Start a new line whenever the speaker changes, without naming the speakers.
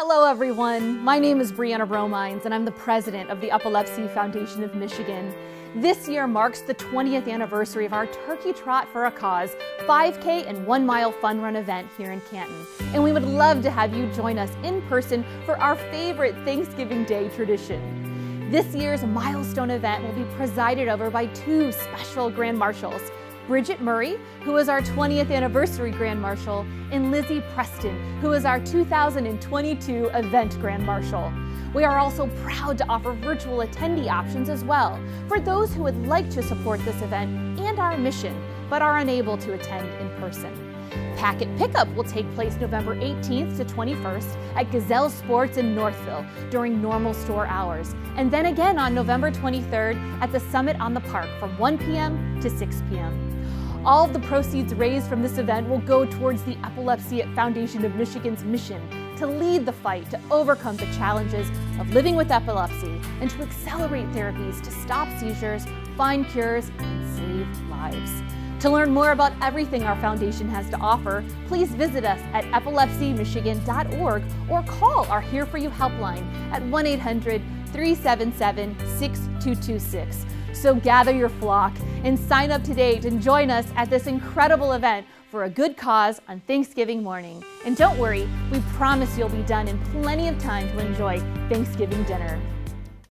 Hello, everyone. My name is Brianna Bromines, and I'm the president of the Epilepsy Foundation of Michigan. This year marks the 20th anniversary of our Turkey Trot for a Cause 5K and one mile fun run event here in Canton. And we would love to have you join us in person for our favorite Thanksgiving Day tradition. This year's milestone event will be presided over by two special Grand Marshals. Bridget Murray, who is our 20th anniversary Grand Marshal, and Lizzie Preston, who is our 2022 event Grand Marshal. We are also proud to offer virtual attendee options as well for those who would like to support this event and our mission, but are unable to attend in person. Packet pickup will take place November 18th to 21st at Gazelle Sports in Northville during normal store hours, and then again on November 23rd at the Summit on the Park from 1 p.m. to 6 p.m. All of the proceeds raised from this event will go towards the Epilepsy Foundation of Michigan's mission to lead the fight to overcome the challenges of living with epilepsy and to accelerate therapies to stop seizures, find cures, and save lives. To learn more about everything our foundation has to offer, please visit us at epilepsymichigan.org or call our Here For You helpline at 1 800 377 6226. So gather your flock and sign up today to join us at this incredible event for a good cause on Thanksgiving morning. And don't worry, we promise you'll be done in plenty of time to enjoy Thanksgiving dinner.